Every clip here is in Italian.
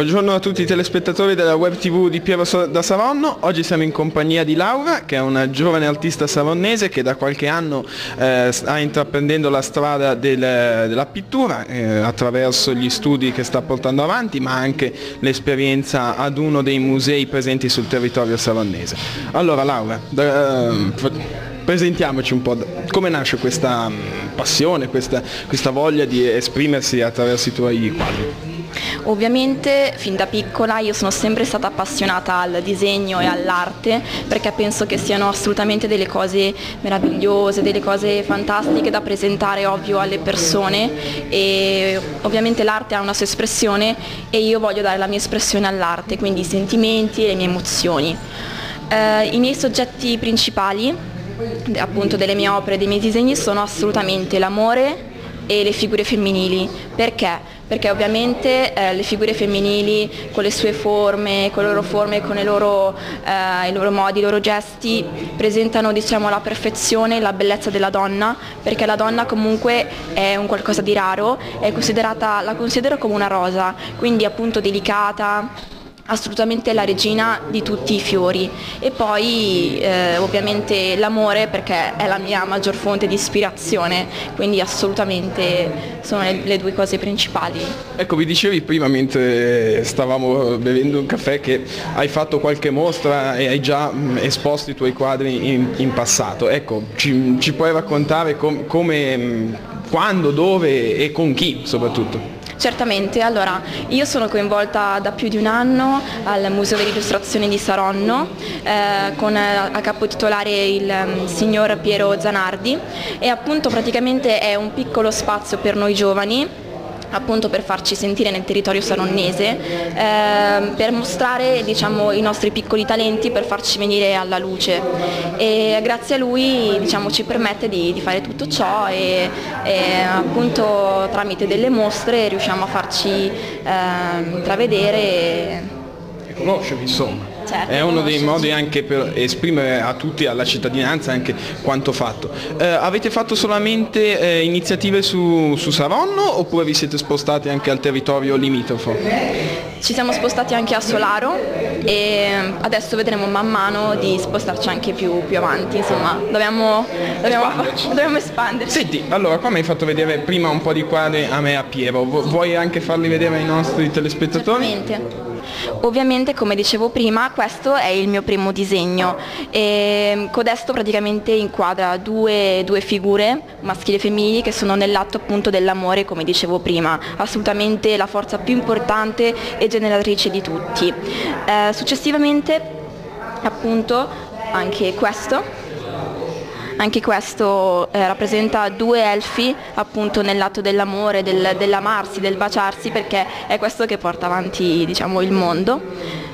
Buongiorno a tutti i telespettatori della web tv di Piero da Saronno, oggi siamo in compagnia di Laura che è una giovane artista savonnese che da qualche anno eh, sta intraprendendo la strada del, della pittura eh, attraverso gli studi che sta portando avanti ma anche l'esperienza ad uno dei musei presenti sul territorio savonnese. Allora Laura, da, eh, presentiamoci un po', come nasce questa mm, passione, questa, questa voglia di esprimersi attraverso i tuoi quadri? Ovviamente fin da piccola io sono sempre stata appassionata al disegno e all'arte perché penso che siano assolutamente delle cose meravigliose, delle cose fantastiche da presentare ovvio alle persone e ovviamente l'arte ha una sua espressione e io voglio dare la mia espressione all'arte, quindi i sentimenti e le mie emozioni. Eh, I miei soggetti principali appunto delle mie opere, dei miei disegni sono assolutamente l'amore e le figure femminili. Perché? perché ovviamente eh, le figure femminili con le sue forme, con le loro forme, con loro, eh, i loro modi, i loro gesti presentano diciamo, la perfezione e la bellezza della donna, perché la donna comunque è un qualcosa di raro, la considero come una rosa, quindi appunto delicata, assolutamente la regina di tutti i fiori e poi eh, ovviamente l'amore perché è la mia maggior fonte di ispirazione, quindi assolutamente sono le, le, due cose principali. Ecco, vi dicevi prima mentre stavamo bevendo un caffè che hai fatto qualche mostra e hai già mh, esposto i tuoi quadri in, in passato. Ecco, ci, ci puoi raccontare com, come, mh, quando, dove e con chi soprattutto? Certamente, allora io sono coinvolta da più di un anno al Museo dell'Illustrazione di Saronno eh, con eh, a capo titolare il um, signor Piero Zanardi. E appunto praticamente è un piccolo spazio per noi giovani appunto per farci sentire nel territorio saronnese, eh, per mostrare diciamo, i nostri piccoli talenti, per farci venire alla luce. E grazie a lui diciamo, ci permette di, di, fare tutto ciò e, e, appunto tramite delle mostre riusciamo a farci eh, intravedere e conoscervi insomma. Certo, è uno dei modi anche per esprimere a tutti, alla cittadinanza anche quanto fatto. Eh, avete fatto solamente eh, iniziative su, su Saronno oppure vi siete spostati anche al territorio limitrofo? Ci siamo spostati anche a Solaro e adesso vedremo man mano di spostarci anche più, più avanti, insomma, dobbiamo, dobbiamo, espanderci. dobbiamo espanderci. Senti, allora qua mi hai fatto vedere prima un po' di quadri a me a Piero, vuoi anche farli vedere ai nostri telespettatori? Certamente. Ovviamente come dicevo prima questo è il mio primo disegno. E codesto praticamente inquadra due, due figure maschili e femminili che sono nell'atto appunto dell'amore come dicevo prima, assolutamente la forza più importante e generatrice di tutti. Eh, successivamente appunto anche questo anche questo eh, rappresenta due elfi appunto nell'atto dell'amore, del, dell'amarsi, del baciarsi perché è questo che porta avanti diciamo, il mondo.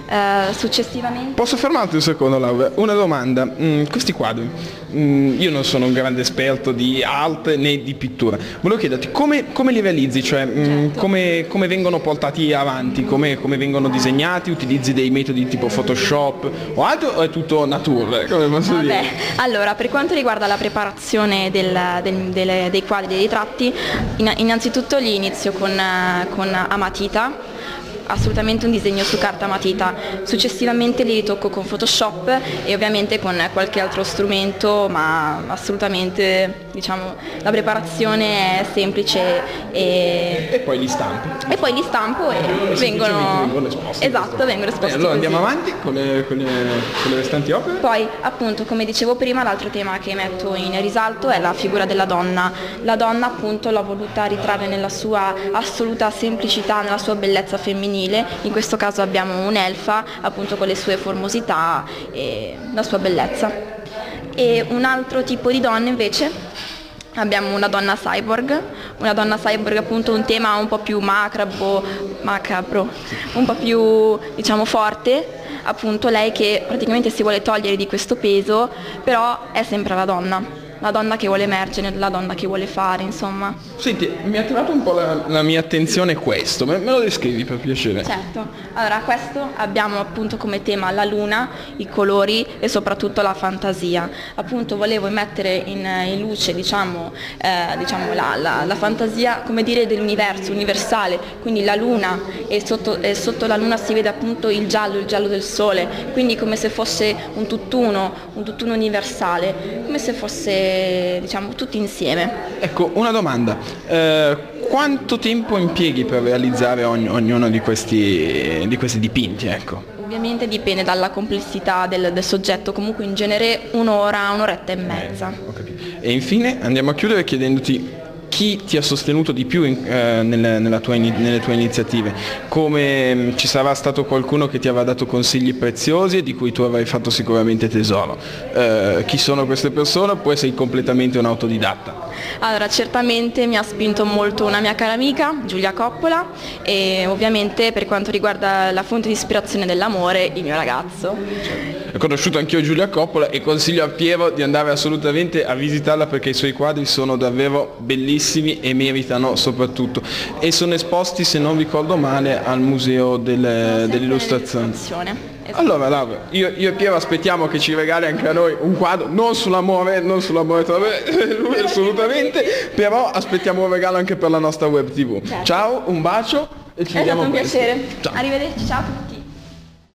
Uh, successivamente... Posso fermarti un secondo Laura? Una domanda, mm, questi quadri, mm, io non sono un grande esperto di arte né di pittura, volevo chiederti come, come li realizzi, cioè mm, certo. come, come, vengono portati avanti, come, come, vengono disegnati, utilizzi dei metodi tipo Photoshop o altro o è tutto nature? Vabbè, allora per quanto riguarda la preparazione del, del, del, dei quadri, dei ritratti, innanzitutto li inizio con, con amatita assolutamente un disegno su carta matita, successivamente li ritocco con Photoshop e ovviamente con qualche altro strumento, ma assolutamente diciamo, la preparazione è semplice e... e poi li stampo. E poi li stampo e, e vengono... vengono esposti. Esatto, vengono esposti. allora così. andiamo avanti con le, con, le, con le restanti opere. Poi appunto come dicevo prima l'altro tema che metto in risalto è la figura della donna. La donna appunto l'ho voluta ritrarre nella sua assoluta semplicità, nella sua bellezza femminile femminile, in questo caso abbiamo un'elfa appunto con le sue formosità e la sua bellezza. E un altro tipo di donna invece abbiamo una donna cyborg, una donna cyborg appunto un tema un po' più macabro, macabro un po' più diciamo forte, appunto lei che praticamente si vuole togliere di questo peso, però è sempre la donna la donna che vuole emergere, la donna che vuole fare, insomma. Senti, mi ha attirato un po' la, la mia attenzione questo, me, me, lo descrivi per piacere? Certo, allora questo abbiamo appunto come tema la luna, i colori e soprattutto la fantasia. Appunto volevo mettere in, in luce diciamo, eh, diciamo la, la, la, fantasia come dire dell'universo, universale, quindi la luna e sotto, e sotto la luna si vede appunto il giallo, il giallo del sole, quindi come se fosse un tutt'uno, un tutt'uno universale, come se fosse diciamo tutti insieme. Ecco, una domanda. Eh, quanto tempo impieghi per realizzare ogn ognuno di questi, di questi dipinti? Ecco? Ovviamente dipende dalla complessità del, del soggetto, comunque in genere un'ora, un'oretta e mezza. Eh, e infine andiamo a chiudere chiedendoti chi ti ha sostenuto di più in, eh, nelle, tua, nelle, tue iniziative, come mh, mm, ci sarà stato qualcuno che ti aveva dato consigli preziosi e di cui tu avrai fatto sicuramente tesoro. Eh, chi sono queste persone oppure sei completamente un autodidatta? Allora, certamente mi ha spinto molto una mia cara amica, Giulia Coppola, e ovviamente per quanto riguarda la fonte di ispirazione dell'amore, il mio ragazzo. Ho conosciuto anch'io Giulia Coppola e consiglio a Piero di andare assolutamente a visitarla perché i suoi quadri sono davvero bellissimi e meritano soprattutto. E sono esposti, se non ricordo male, al Museo del, dell'Illustrazione. Allora Laura, io, io, e Piero aspettiamo che ci regali anche a noi un quadro, non sull'amore, non sull'amore tra lui assolutamente, però aspettiamo un regalo anche per la nostra web tv. Certo. Ciao, un bacio e ci È vediamo stato un piacere. Ciao. Arrivederci, ciao.